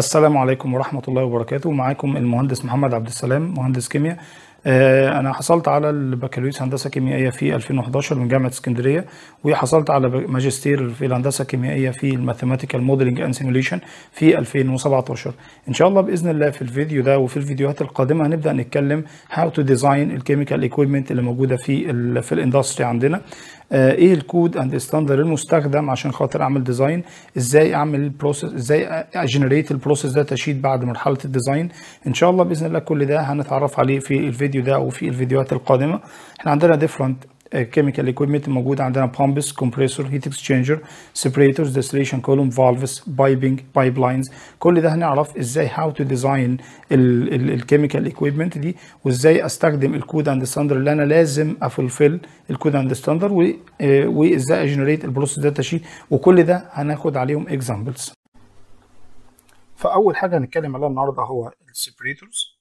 السلام عليكم ورحمة الله وبركاته. معاكم المهندس محمد عبد السلام مهندس كيمياء. آه، أنا حصلت على البكالوريوس هندسة كيميائية في 2011 من جامعة اسكندرية وحصلت على ماجستير في الهندسة الكيميائية في ال mathematical modeling and simulation في 2017 إن شاء الله بإذن الله في الفيديو ده وفي الفيديوهات القادمة هنبدأ نتكلم how to design ال chemical equipment اللي موجودة في ال في ال industry عندنا. إيه ال code and standard المستخدم عشان خاطر اعمل design إزاي اعمل ال process إزاي ا generate ال process data sheet بعد مرحلة ال design ان شاء الله بإذن الله كل ده هنتعرف عليه في الفيديو ده وفي الفيديوهات القادمة. إحنا عندنا different chemical equipment موجود عندنا pumps compressor heat exchanger separators distillation column valves piping pipelines كل ده هنعرف إزاي how to design ال chemical equipment دي وإزاي أستخدم ال code and standard اللي أنا لازم ا fulfill ال code and standard وإزاي أ generate ال process data sheet وكل ده هناخد عليهم examples فأول حاجة هنتكلم عليها النهارده هو ال separators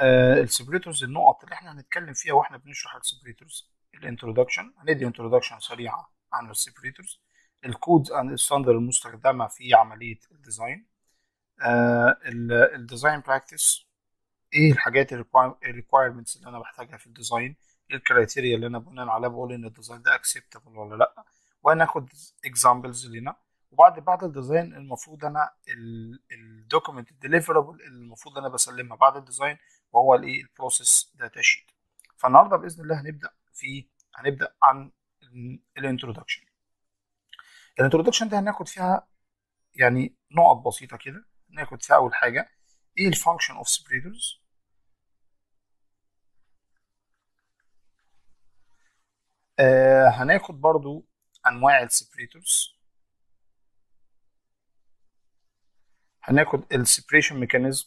آه ال separators النقط اللي إحنا هنتكلم فيها وإحنا بنشرح ال separators ال introduction هندي introduction سريعة عن ال separators. ال codes and ال standard المستخدمة في عملية ال design. آه ال design practice إيه الحاجات ال requirements اللي أنا بحتاجها في ال design؟ إيه ال criteria اللي أنا بناء عليها بقول إن ال design ده acceptable ولا لأ؟ وهناخد examples لنا. وبعد بعد ال design المفروض أنا ال document ال deliverable المفروض أنا بسلمها بعد ال design وهو الايه ال process data sheet فالنهاردة بإذن الله هنبدأ في هنبدأ عن ال introduction ال introduction ده هناخد فيها يعني نقط بسيطة كده. ناخد فيها أول حاجة إيه ال function of separators آه هناخد برضو أنواع ال separators هناخد ال separation mechanism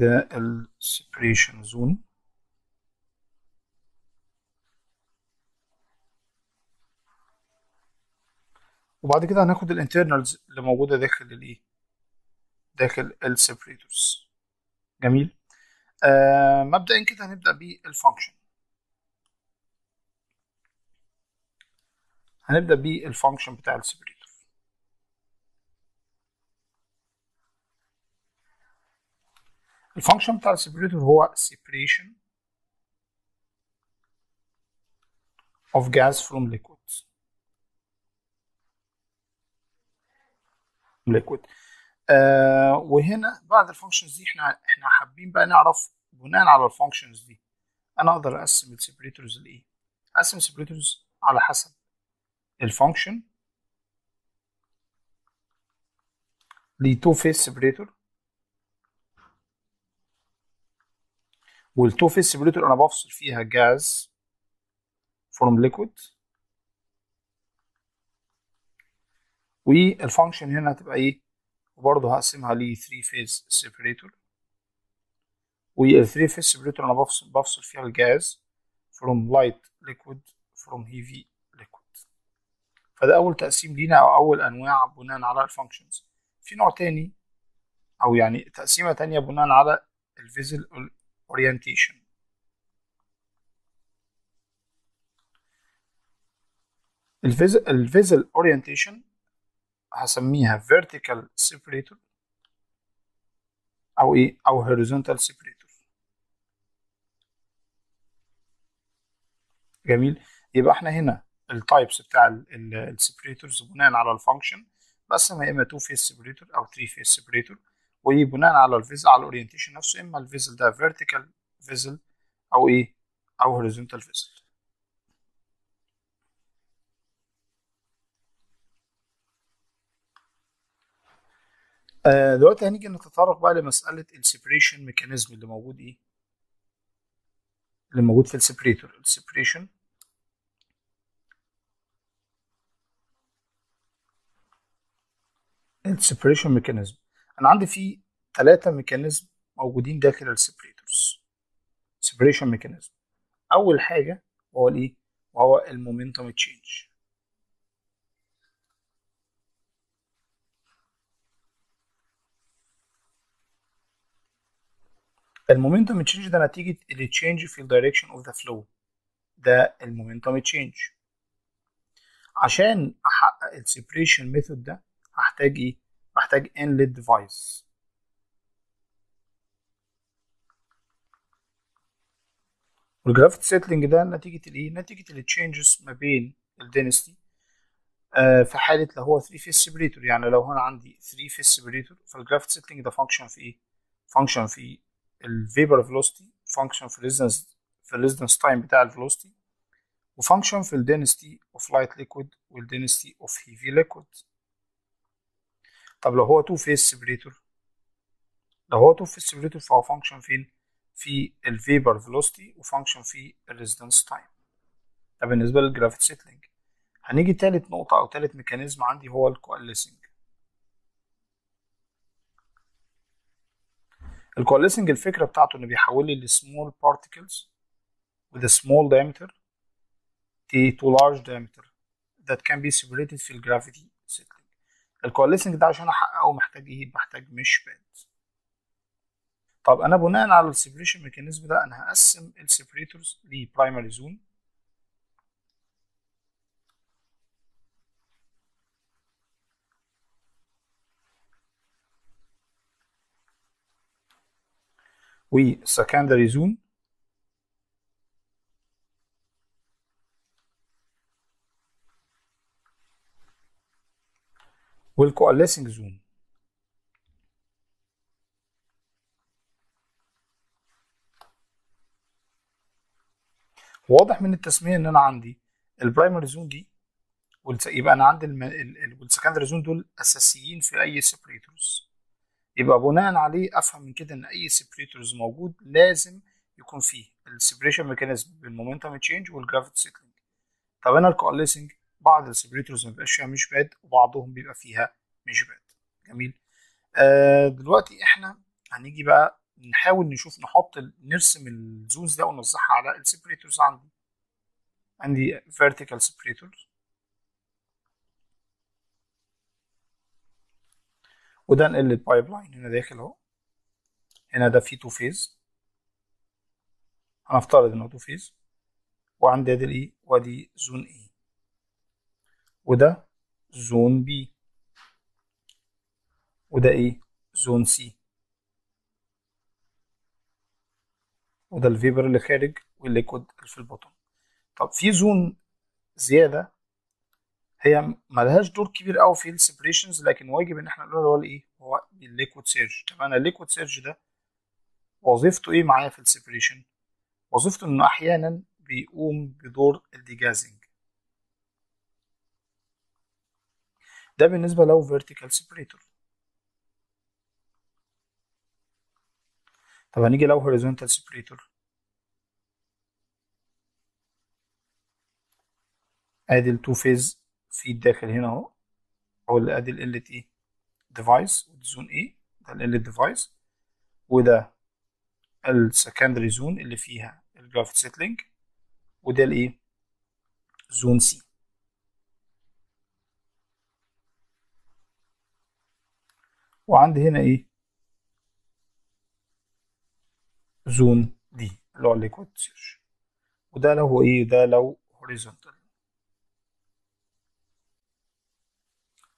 ده ال separation zone. وبعد كده هناخد ال internals اللي موجودة داخل الايه داخل ال separators جميل. آه مبدئيا كده هنبدأ بال function هنبدأ بال function بتاع ال separator ال function بتاع ال separator هو separation of gas from liquids. Liquid. آه وهنا بعد ال functions دي إحنا إحنا حابين بقى نعرف بناء على ال functions دي أنا أقدر أقسم ال separators لإيه؟ أقسم ال separators على حسب ال function ل two phase separator وال two phase separator أنا بفصل فيها gas from liquid. وال function هنا هتبقى إيه؟ وبرضه هقسمها ل 3 phase separator وال 3 phase separator أنا بفصل بفصل فيها ال gas from light liquid from heavy liquid. فده أول تقسيم لينا أو أول أنواع بناء على ال functions في نوع تاني أو يعني تقسيمة تانية بناء على ال vessel orientation ال vessel orientation هسميها vertical separator أو إيه؟ أو horizontal separator. جميل. يبقى إحنا هنا ال types بتاع ال separators بناء على ال function بقسمها إما 2 phase separator أو 3 phase separator وبناء على ال vessel على ال orientation نفسه إما ال vessel ده vertical vessel أو إيه؟ أو horizontal vessel آه دلوقتي هنيجي نتطرق بقى لمسألة ال separation mechanism اللي موجود إيه؟ اللي موجود في ال separator ال separation ال separation mechanism أنا عندي فيه ثلاثة mechanism موجودين داخل ال separators separation mechanism أول حاجة هو الإيه؟ وهو ال momentum change ال momentum change ده نتيجة ال change في ال direction of the flow ده ال momentum change عشان أحقق ال separation method ده هحتاج إيه؟ هحتاج inlet device وال gravity settling ده نتيجة الإيه؟ نتيجة ال changes ما بين ال density آه في حالة لو هو 3 phase separator يعني لو أنا عندي 3 phase separator فال gravity settling ده function في إيه؟ function في ال vapor velocity function في ال residence في ال residence time بتاع ال velocity و function في ال density of light liquid وال density of heavy liquid طب لو هو two phase separator لو هو two phase separator فهو function فين في ال vapor velocity و function في ال residence time ده بالنسبة لل gravity settling هنيجي تالت نقطة أو تالت mechanism عندي هو ال coalescing ال coalescing الفكرة بتاعته انه بيحول لي ال small particles with a small diameter to large diameter. That can be separated في ال gravity ال coalescing ده عشان أحققه محتاج إيه؟ محتاج mesh pad طب أنا بناء على ال separation mechanism ده أنا هقسم ال separators ل primary zone و secondary zone وال coalescing zone واضح من التسمية إن أنا عندي ال primary zone دي يبقى أنا عندي وال secondary zone دول أساسيين في أي separators يبقى بناء عليه أفهم من كده إن أي separators موجود لازم يكون فيه ال separation mechanism بال momentum change وال gravity settling طب أنا ال coalescing بعض ال separators ما بيبقاش فيها mesh pad وبعضهم بيبقى فيها mesh pad. جميل. آه دلوقتي إحنا هنيجي بقى نحاول نشوف نحط نرسم ال zones ده ونوزعها على ال separators عندي. عندي vertical separators. وده inlet ال pipeline هنا داخل أهو. هنا ده فيه two phase هنفترض إنه two phase وعندي ادي ال A وادي zone A وده zone B وده إيه؟ zone C وده ال vapor اللي خارج وال liquid اللي في ال bottom. طب في zone زيادة هي ملهاش دور كبير قوي في ال separations لكن واجب إن إحنا نقول هو الإيه؟ هو ال liquid surge طب أنا ال liquid surge ده وظيفته إيه معايا في ال separation وظيفته إنه أحيانا بيقوم بدور ال degassing ده بالنسبة لو vertical separator طب هنيجي لو horizontal separator ادي ال two phase في الداخل هنا اهو. أو ادي ال inlet device zone A ده ال device وده ال secondary zone اللي فيها ال gravity settling وده الايه zone C وعندي هنا إيه؟ zone D اللي هو ال liquid surge. وده لو هو إيه؟ ده لو horizontal.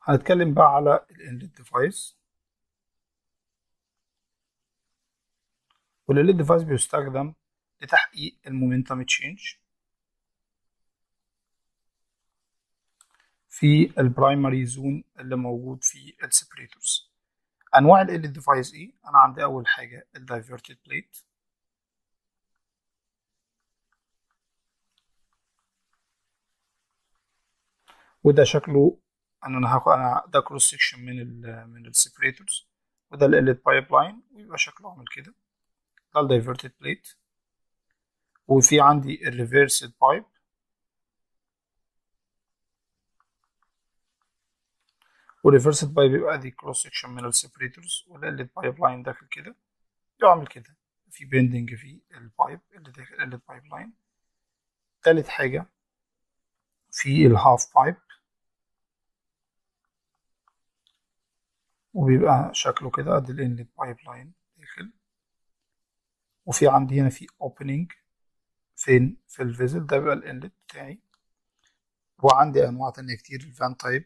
هنتكلم بقى على ال inlet device وال inlet device بيستخدم لتحقيق ال momentum change في ال primary zone اللي موجود في السبريتورز أنواع ال inlet device إيه أنا عندي أول حاجة ال diverted plate وده شكله ان أنا هاخد أنا ده cross section من ال من ال separators وده ال inlet pipeline ويبقى شكله عامل كده. ده ال diverted plate وفي عندي ال reversed pipe وال reversed pipe يبقى دي cross section من ال separators وال inlet pipeline داخل كده. يعمل كده. في bending في ال pipe اللي داخل ال inlet pipeline. تالت حاجة في ال half pipe وبيبقى شكله كده ادي ال inlet pipeline داخل. وفي عندي هنا في opening فين؟ في ال vessel ده بيبقى ال inlet بتاعي. وعندي أنواع تانية كتير ال vane type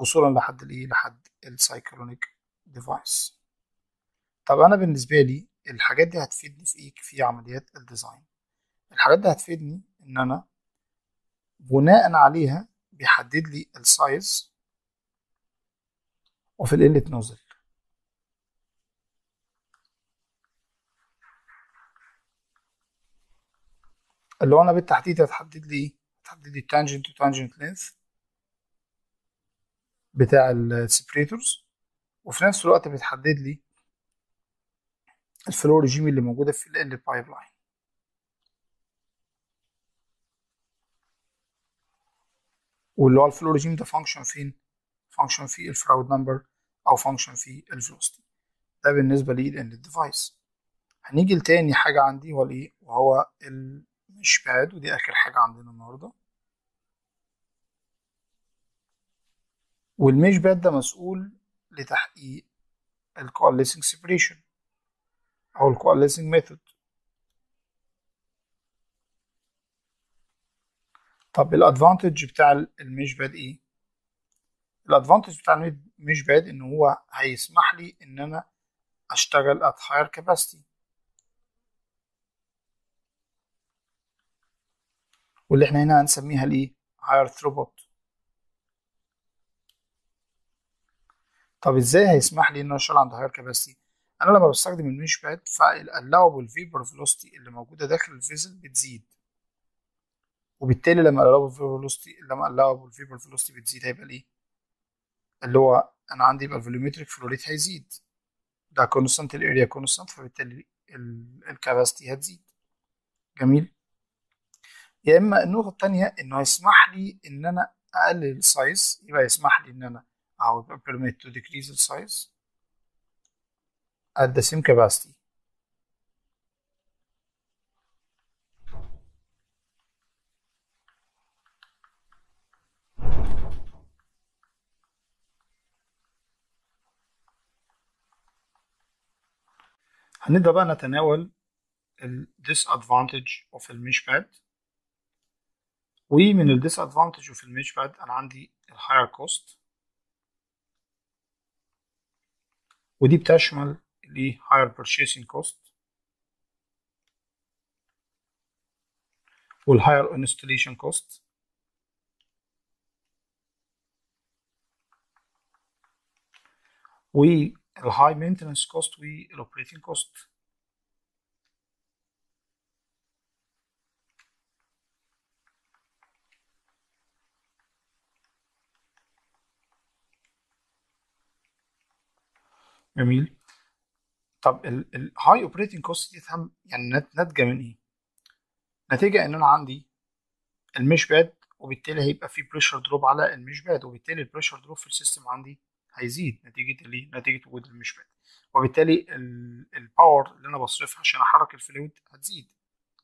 وصولا لحد الايه لحد ال cyclonic device طب أنا بالنسبة لي الحاجات دي هتفيدني في إيه؟ في عمليات ال design الحاجات دي هتفيدني إن أنا بناء عليها بيحدد لي ال size وفي ال inlet nozzle اللي هو أنا بالتحديد هتحدد لي هتحدد لي ال tangent to tangent length بتاع السبريتورز وفي نفس الوقت بتحدد لي ال flow regime اللي موجودة في ال pipeline واللي هو ال flow regime ده function فين؟ function في ال Froude number أو function في ال velocity ده بالنسبة لي لل inlet device هنيجي لتاني حاجة عندي هو الايه وهو ال mesh pad ودي آخر حاجة عندنا النهارده. وال mesh pad ده مسؤول لتحقيق ال coalescing separation أو ال coalescing method طب ال advantage بتاع ال mesh pad إيه؟ ال advantage بتاع ال mesh pad إن هو هيسمح لي إن أنا أشتغل at higher capacity. واللي إحنا هنا هنسميها الايه higher throughput. طب إزاي هيسمح لي ان أنا اشتغل عند higher capacity أنا لما بستخدم ال mesh pad فال allowable vapor velocity اللي موجودة داخل ال vessel بتزيد. وبالتالي لما allowable vapor velocity لما allowable vapor velocity بتزيد هيبقى الايه اللي هو أنا عندي يبقى ال volumetric flow rate هيزيد. ده constant ال area constant فبالتالي ال capacity هتزيد. جميل؟ يا إما النقطة الثانية إنه هيسمح لي إن أنا أقلل السايز يبقى يسمح لي إن أنا او permit to decrease the size at the same capacity هنبدأ بقى نتناول ال disadvantage of المش باد ومن ال disadvantage of المش باد أنا عندي ال higher cost ودي بتشمل ال higher purchasing cost وال higher installation cost وال high maintenance cost وال operating cost جميل طب ال high operating cost دي تهم يعني ناتجة من إيه؟ نتيجة إن أنا عندي ال mesh pad وبالتالي هيبقى في pressure drop على ال mesh pad وبالتالي ال pressure drop في ال system عندي هيزيد نتيجة الايه؟ نتيجة وجود ال mesh pad وبالتالي ال power اللي أنا بصرفها عشان أحرك ال fluid هتزيد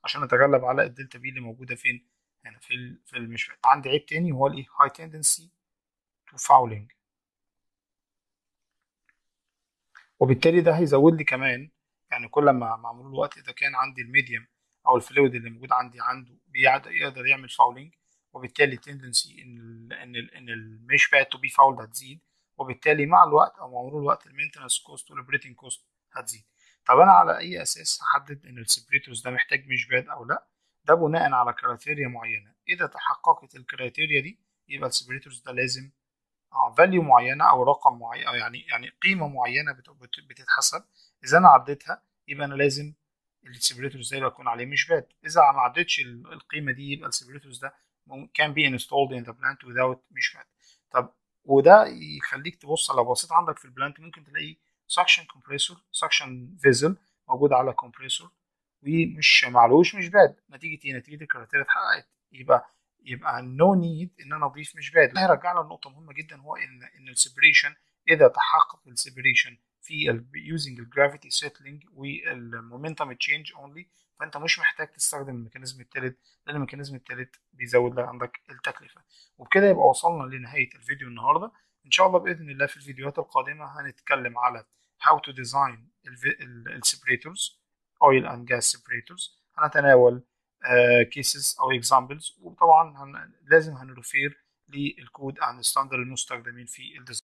عشان أتغلب على ال delta P اللي موجودة فين؟ هنا في في ال mesh pad عندي عيب تاني وهو الايه؟ high tendency to fouling وبالتالي ده هيزود لي كمان يعني كل ما مع مرور الوقت إذا كان عندي ال medium أو ال fluid اللي موجود عندي عنده بيقدر يعمل fouling وبالتالي tendency إن ال إن ال إن ال mesh pad to be fouled هتزيد وبالتالي مع الوقت أو مع مرور الوقت ال maintenance cost وال operating cost هتزيد. طب أنا على أي أساس هحدد إن ال separators ده محتاج mesh pad أو لأ؟ ده بناء على criteria معينة. إذا تحققت ال criteria دي يبقى ال separators ده لازم value معينة أو رقم معين أو يعني يعني قيمة معينة بتتحسب. إذا أنا عديتها يبقى أنا لازم ال separators ده يكون عليه mesh pad إذا ما عدتش القيمة دي يبقى ال separators ده can be installed in the plant without mesh pad طب وده يخليك تبص لو بصيت عندك في ال plant ممكن تلاقي suction compressor suction vessel موجود على compressor ومش معلوش mesh pad نتيجة إيه؟ نتيجة ال criteria اتحققت. يبقى يبقى no need إن أنا أضيف mesh pad. هيرجعنا لنقطه مهمة جدا هو إن إن السيبريشن إذا تحقق السيبريشن في يوزنج الجرافيتي سيتلينج والمومنتم تشينج اونلي فأنت مش محتاج تستخدم ال mechanism الثالث لأن ال mechanism الثالث بيزود لك عندك التكلفة. وبكده يبقى وصلنا لنهاية الفيديو النهارده. إن شاء الله بإذن الله في الفيديوهات القادمة هنتكلم على how to design ال separators oil and gas separators. هنتناول cases أو examples وطبعا هن لازم هن refer لل code عن ال standard المستخدمين في ال design